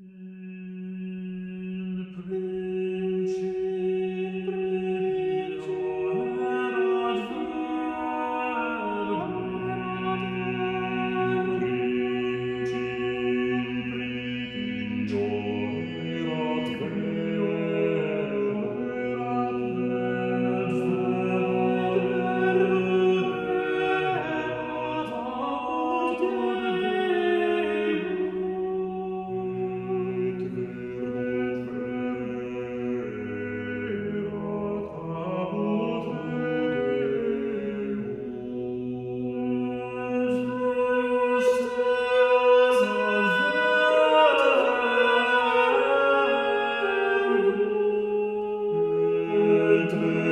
Mm, te